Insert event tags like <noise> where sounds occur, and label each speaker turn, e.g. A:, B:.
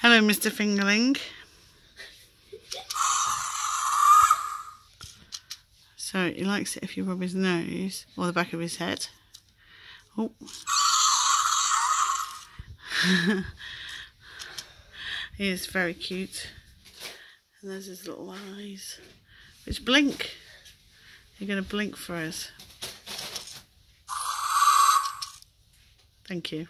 A: Hello, Mr. Fingerling. So he likes it if you rub his nose or the back of his head. Oh. <laughs> he is very cute. And there's his little eyes. Which blink. You're going to blink for us. Thank you.